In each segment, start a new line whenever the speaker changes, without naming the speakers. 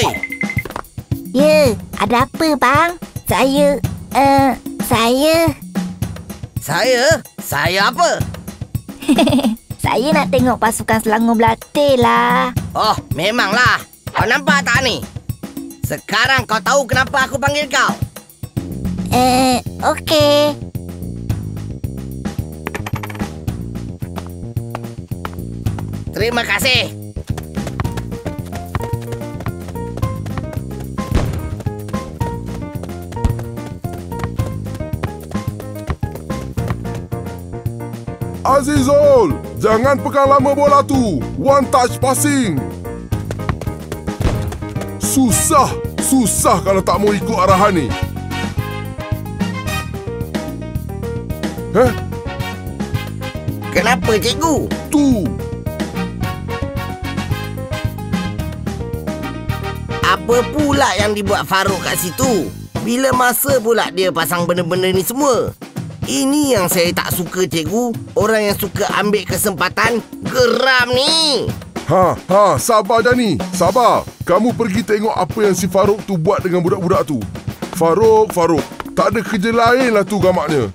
Hoi!
Ya, ada apa bang? Saya, uh, saya,
Saya? Saya apa?
saya nak tengok pasukan Selangor berlatih lah.
Oh, memanglah. Kau nampak tak ni? Sekarang kau tahu kenapa aku panggil kau?
Eh, okey.
Terima kasih.
Azizul, jangan pegang lama bola tu. One touch passing. Susah, susah kalau tak mau ikut arahan ni. Eh,
Kenapa cikgu?
tu.
Apa pula yang dibuat Faruk kat situ? Bila masa pula dia pasang benda-benda ni semua? Ini yang saya tak suka cikgu. Orang yang suka ambil kesempatan geram ni.
Ha, ha, sabar Dani. Sabar. Kamu pergi tengok apa yang si Faruk tu buat dengan budak-budak tu. Faruk, Faruk. Tak ada kerja lain lah tu gamaknya.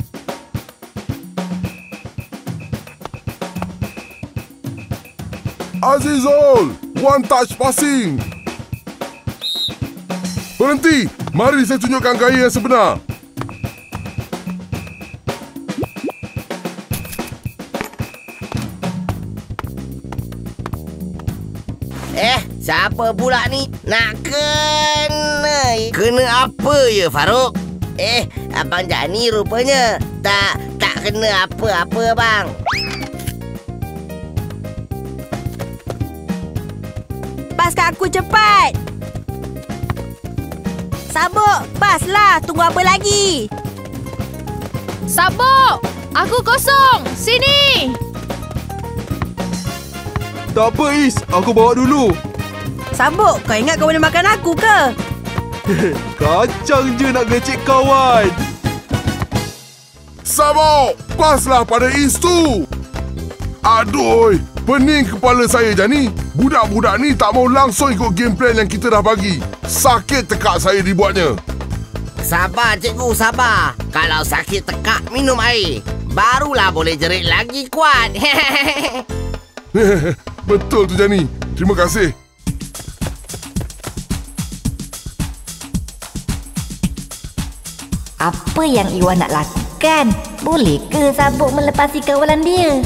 Azizul, one touch passing. Berhenti. Mari saya tunjukkan gaya yang sebenar.
Siapa pula ni? Nak kena. Kena apa ya, Faruk? Eh, Abang Jani rupanya tak tak kena apa-apa, bang.
Pas kat aku cepat. Sabuk, paslah. Tunggu apa lagi?
Sabuk! Aku kosong! Sini! Tak apa Is, aku bawa dulu.
Sabuk, kau ingat kau boleh makan aku ke?
Kacang je nak gecek kawan.
Sabar! Paslah pada Is tu! Aduh, pening kepala saya Jani. Budak-budak ni tak mau langsung ikut game plan yang kita dah bagi. Sakit tekak saya dibuatnya.
Sabar cikgu, sabar. Kalau sakit tekak, minum air. Barulah boleh jerit lagi kuat.
Betul tu Jani. Terima kasih.
Apa yang Iwan nak lakukan? Boleh ke sabuk melepasi kawalan dia?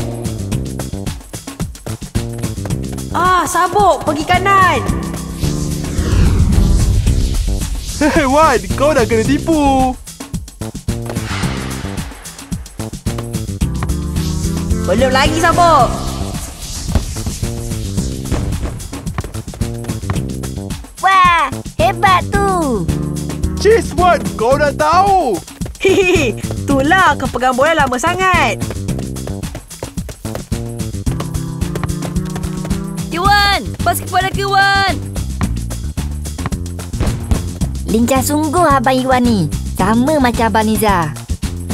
Ah, sabuk, pergi kanan.
Hei Wan, kau dah kena tipu.
Belum lagi sabuk.
Cheers Wan, kau dah tahu.
Hihi, itulah kau pegang bola lama sangat.
Iwan, pas kepada ke Iwan.
Lincah sungguh Abang Iwan ni. Sama macam Abang Niza.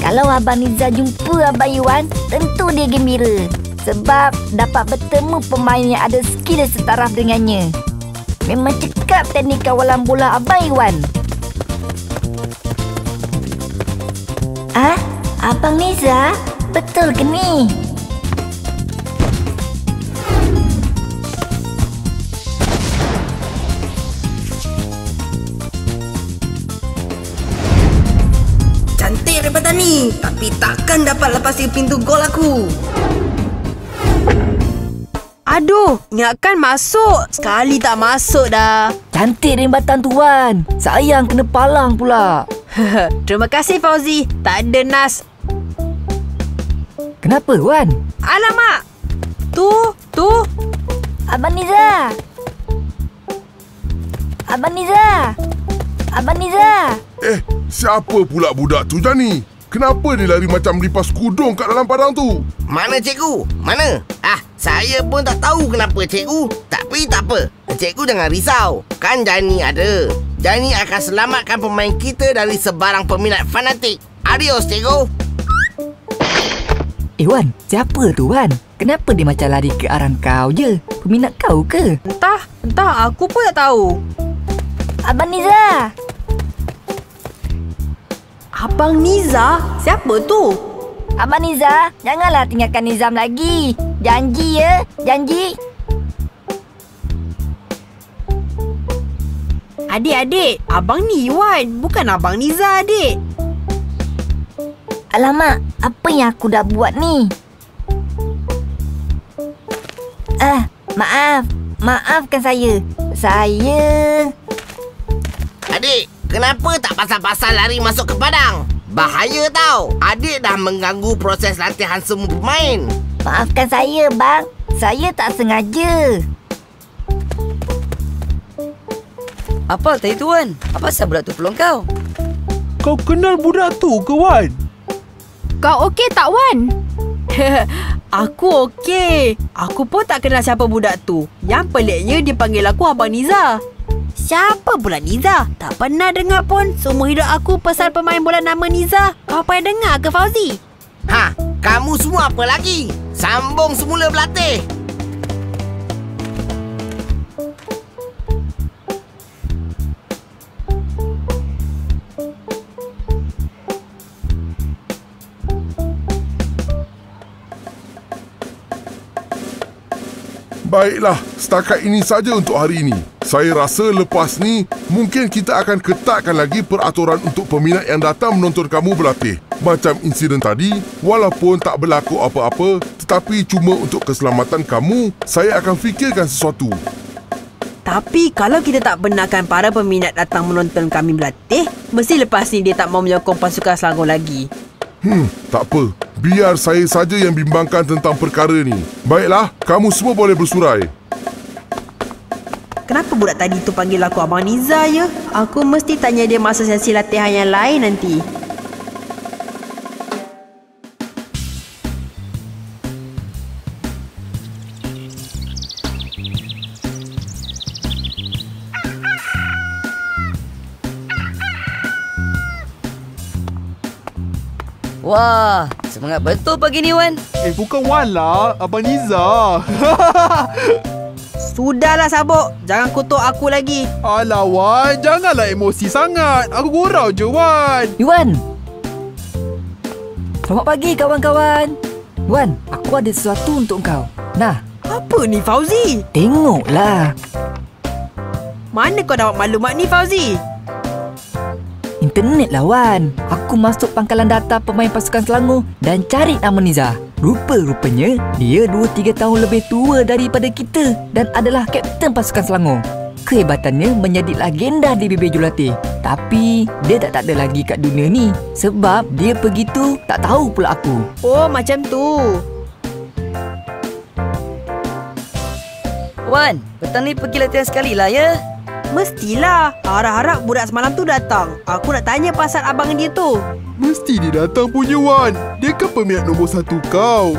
Kalau Abang Niza jumpa Abang Iwan, tentu dia gembira. Sebab dapat bertemu pemain yang ada skill setaraf dengannya. Memang cekap teknik kawalan bola Abang Iwan. Ah, Abang Niza? Betul ke ni?
Cantik daripada ni. Tapi takkan dapat lepasi pintu gol aku. Aduh, ingatkan masuk. Sekali tak masuk dah.
Cantik rimbatan tuan. Sayang kena palang pula.
Terima kasih Fauzi. Tak ada nas.
Kenapa Wan?
Alamak. Tu, tu.
Abang Niza. Abang Niza. Abang Niza.
Eh, siapa pula budak tu Jani? Kenapa dia lari macam lipas kudung kat dalam padang tu?
Mana cikgu? Mana? Ah, saya pun tak tahu kenapa cikgu. Tapi tak apa. Cikgu jangan risau. Kan Jani ada. Jani akan selamatkan pemain kita dari sebarang peminat fanatik. Adios cikgu.
Eh Wan, siapa tu Wan? Kenapa dia macam lari ke arah kau je? Peminat kau ke?
Entah, entah. Aku pun tak tahu.
Abang Niza.
Abang Niza? Siapa tu?
Abang Niza, janganlah tinggalkan Nizam lagi. Janji ya, janji.
Adik-adik, abang ni Iwan. Bukan abang Niza, adik.
Alamak, apa yang aku dah buat ni? Ah, maaf. Maafkan saya. Saya...
Adik, kenapa tak pasal-pasal lari masuk ke padang? Bahaya tau. Adik dah mengganggu proses latihan semua pemain.
Maafkan saya, bang. Saya tak sengaja.
Apa tadi tuan? Apa pasal budak tu pelong kau?
Kau kenal budak tu ke Wan?
Kau okey tak, Wan? aku okey. Aku pun tak kenal siapa budak tu. Yang peliknya dia panggil aku Abang Niza. Siapa pula Niza? Tak pernah dengar pun. Seumur hidup aku pasal pemain bola nama Niza. Kau pernah dengar ke Fauzi?
Ha, kamu semua apa lagi? Sambung semula berlatih.
Baiklah, setakat ini saja untuk hari ini. Saya rasa lepas ni, mungkin kita akan ketatkan lagi peraturan untuk peminat yang datang menonton kamu berlatih. Macam insiden tadi, walaupun tak berlaku apa-apa, tetapi cuma untuk keselamatan kamu, saya akan fikirkan sesuatu.
Tapi kalau kita tak benarkan para peminat datang menonton kami berlatih, mesti lepas ni dia tak mau menyokong pasukan Selangor lagi.
Hmm, tak apa. Biar saya saja yang bimbangkan tentang perkara ni. Baiklah, kamu semua boleh bersurai.
Kenapa budak tadi tu panggil aku Abang Niza ya? Aku mesti tanya dia masa sesi latihan yang lain nanti.
Wah, semangat betul pagi ni Wan.
Eh, bukan Wan lah. Abang Niza.
Sudahlah Sabok. Jangan kutuk aku lagi.
Alah Wan, janganlah emosi sangat. Aku gurau je Wan.
Iwan! Selamat pagi kawan-kawan. Wan, aku ada sesuatu untuk kau. Nah,
Apa ni Fauzi?
tengoklah.
Mana kau dapat maklumat ni Fauzi?
Internet lah Wan. Aku masuk pangkalan data pemain pasukan Selangor dan cari nama Niza. Rupa-rupanya dia 2-3 tahun lebih tua daripada kita dan adalah kapten pasukan Selangor. Kehebatannya menjadi legenda di BB Julatih. Tapi dia tak, tak ada lagi kat dunia ni sebab dia pergi tu tak tahu pula aku.
Oh, macam tu.
Wan, petang ni pergi latihan sekali lah ya.
Mestilah. Harap-harap budak semalam tu datang. Aku nak tanya pasal abang dia tu.
Mesti dia datang punya Wan. Dia kan peminat nombor satu kau.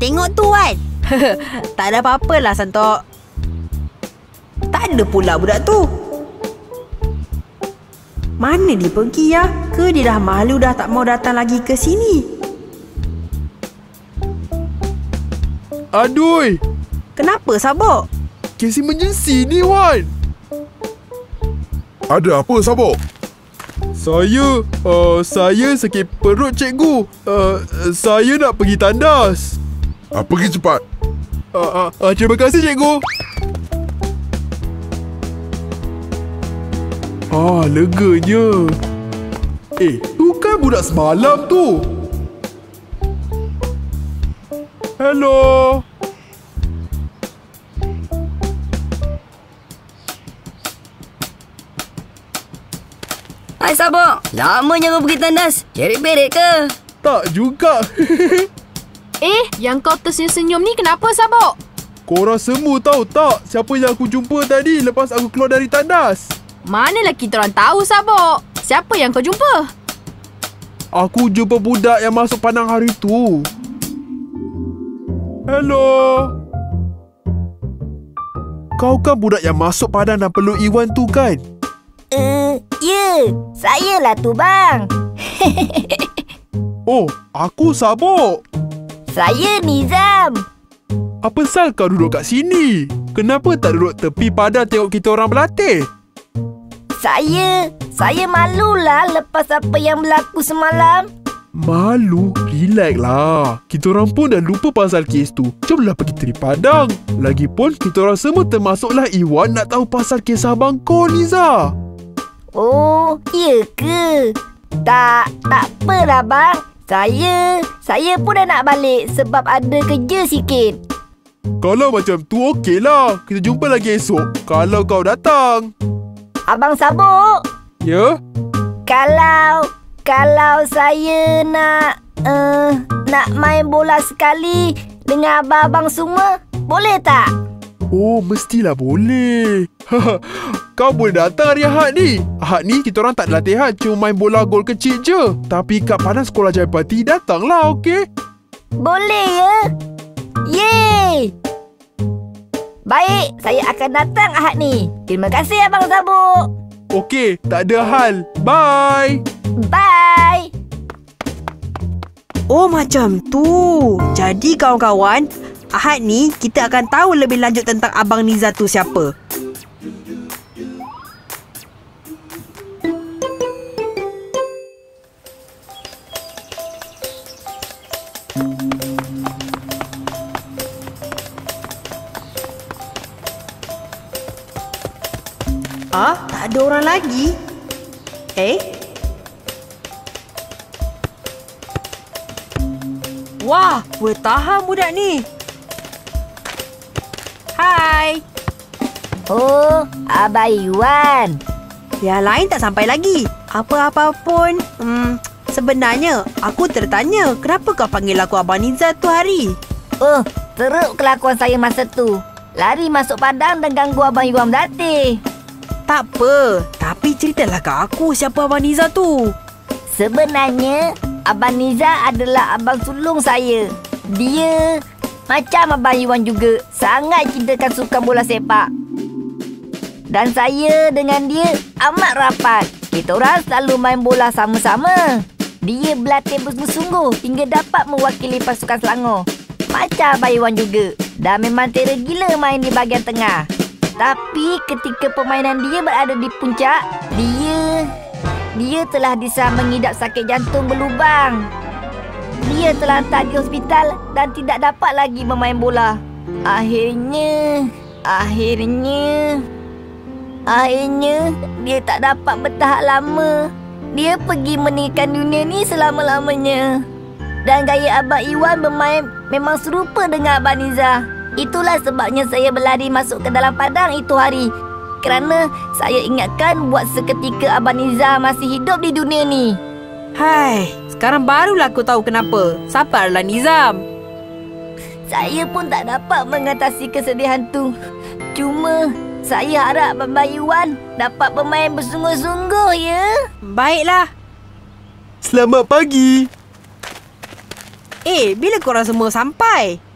Tengok tu, Wan?
Tak ada apa-apa lah Santok. Tak ada pula budak tu. Mana dia pergi ya? Ke dia dah malu dah tak mau datang lagi ke sini?
Aduh,
Kenapa Sabok?
kes emergency ni Wan.
Ada apa, Sabok?
Saya, uh, saya sakit perut cikgu. Uh, saya nak pergi tandas.
Ah, pergi cepat.
Uh, uh, uh, terima kasih cikgu. Ah, leganya. Eh, tu kan budak semalam tu. Hello.
Hai Sabok, lamanya kau pergi tandas. Cari beret ke?
Tak juga.
Eh, yang kau tersenyum-senyum ni kenapa Sabok?
Korang semua tahu tak siapa yang aku jumpa tadi lepas aku keluar dari tandas?
Manalah kita orang tahu Sabok. Siapa yang kau jumpa?
Aku jumpa budak yang masuk pandang hari tu. Hello. Kau kan budak yang masuk padang dan peluk Iwan tu kan?
Uh, ya, saya lah tu bang.
Oh, aku Sabok.
Saya Nizam.
Apa sal kau duduk kat sini? Kenapa tak duduk tepi padang tengok kita orang berlatih?
Saya, saya malulah lepas apa yang berlaku semalam.
Malu? Relax lah. Kita orang pun dah lupa pasal kes tu. Jomlah pergi tepi padang. Lagipun, kita orang semua termasuklah Iwan nak tahu pasal kisah abang kau, Niza.
Oh, ya ke? Tak, tak apalah bang. Saya, saya pun dah nak balik sebab ada kerja sikit.
Kalau macam tu okey lah. Kita jumpa lagi esok. Kalau kau datang.
Abang Sabuk,
Ya?
kalau kalau saya nak uh, nak main bola sekali dengan abang-abang semua, boleh tak?
Oh, mestilah boleh. kau boleh datang hari Ahad ni. Ahad ni kita orang tak ada latihan. Cuma main bola gol kecil je. Tapi kat padang sekolah Jayapati datanglah, okey?
Boleh ya? Yeay! Baik, saya akan datang Ahad ni. Terima kasih Abang Sabuk.
Okey, tak ada hal. Bye.
Bye!
Oh macam tu. Jadi kawan-kawan, Ahad ni kita akan tahu lebih lanjut tentang Abang Niza tu siapa. Lagi. Eh? Wah, boleh tahan budak ni. Hai.
Oh, Abang Iwan.
Yang lain tak sampai lagi. Apa-apa pun. Hmm, sebenarnya aku tertanya kenapa kau panggil aku Abang Niza tu hari?
Oh, teruk kelakuan saya masa tu. Lari masuk padang dan ganggu Abang Iwan berlatih.
Tak apa, tapi ceritalah ke aku siapa Abang Niza tu.
Sebenarnya, Abang Niza adalah abang sulung saya. Dia macam Abang Iwan juga sangat cintakan sukan bola sepak. Dan saya dengan dia amat rapat. Kita orang selalu main bola sama-sama. Dia berlatih bersungguh-sungguh hingga dapat mewakili pasukan Selangor. Macam Abang Iwan juga. Dan memang tera gila main di bahagian tengah. Tapi ketika permainan dia berada di puncak, dia dia telah disah mengidap sakit jantung berlubang. Dia telah hantar di hospital dan tidak dapat lagi bermain bola. Akhirnya, akhirnya, akhirnya dia tak dapat bertahan lama. Dia pergi meninggalkan dunia ni selama-lamanya. Dan gaya Abang Iwan bermain memang serupa dengan Abang Niza. Itulah sebabnya saya berlari masuk ke dalam padang itu hari. Kerana saya ingatkan buat seketika Abang Niza masih hidup di dunia ni.
Hai, sekarang barulah aku tahu kenapa. Siapa adalah Nizam?
Saya pun tak dapat mengatasi kesedihan tu. Cuma saya harap Abang Iwan dapat bermain bersungguh-sungguh ya.
Baiklah.
Selamat pagi.
Eh, bila korang semua sampai?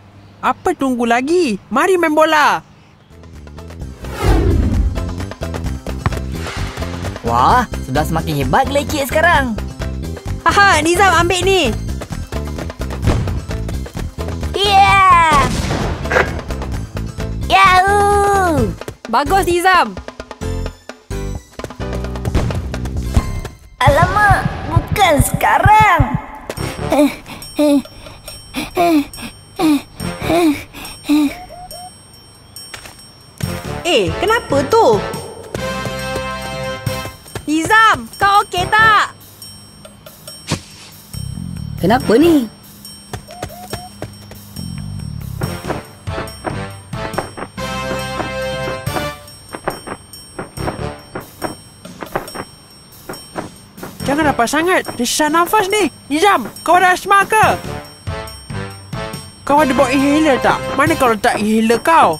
Apa tunggu lagi? Mari main bola.
Wah, sudah semakin hebat gelecik sekarang.
Haha, Nizam ambil ni.
Yeah! Yahoo!
Bagus Nizam.
Alamak, bukan sekarang.
Eh, kenapa tu? Nizam, kau okey tak?
Kenapa ni?
Jangan rapat sangat. Sesak nafas ni. Nizam, kau ada asma ke? Kau ada bawa inhaler tak? Mana kau letak inhaler kau?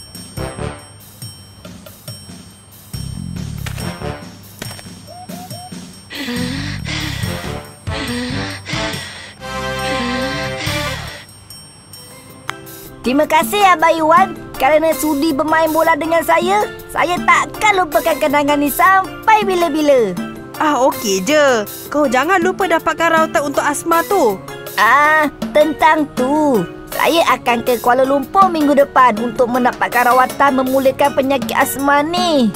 Terima kasih Abang Iwan kerana sudi bermain bola dengan saya. Saya takkan lupakan kenangan ni sampai bila-bila.
Ah, okey je. Kau jangan lupa dapatkan rawatan untuk asma tu.
Ah, tentang tu. Saya akan ke Kuala Lumpur minggu depan untuk mendapatkan rawatan memulihkan penyakit asma ni.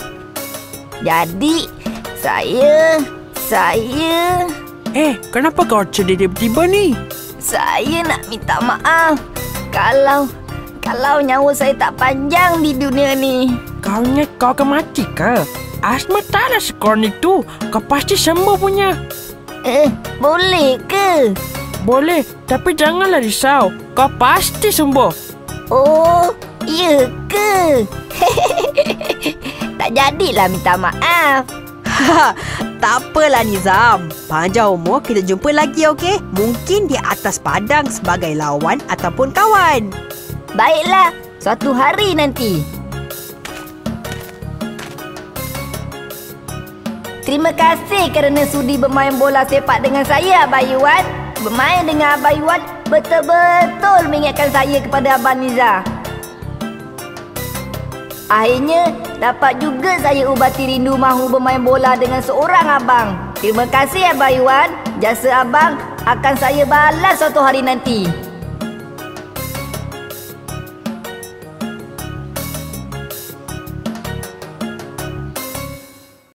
Jadi, saya... Saya...
Eh, kenapa kau cedera tiba-tiba ni?
Saya nak minta maaf. Kalau... Kalau nyawa saya tak panjang di dunia ni.
Kau ingat kau akan mati ke? Asma taklah sekronik tu. Kau pasti sembuh punya.
Eh, boleh ke?
Boleh, tapi janganlah risau. Kau pasti sembuh.
Oh, ya ke? tak jadilah minta maaf.
tak apalah Nizam. Panjang umur kita jumpa lagi okey? Mungkin di atas padang sebagai lawan ataupun kawan.
Baiklah, suatu hari nanti. Terima kasih kerana sudi bermain bola sepak dengan saya, Abang Iwan. Bermain dengan Abang Iwan betul-betul mengingatkan saya kepada Abang Niza. Akhirnya, dapat juga saya ubati rindu mahu bermain bola dengan seorang abang. Terima kasih, Abang Iwan. Jasa abang akan saya balas suatu hari nanti.